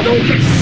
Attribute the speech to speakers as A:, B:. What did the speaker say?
A: I don't get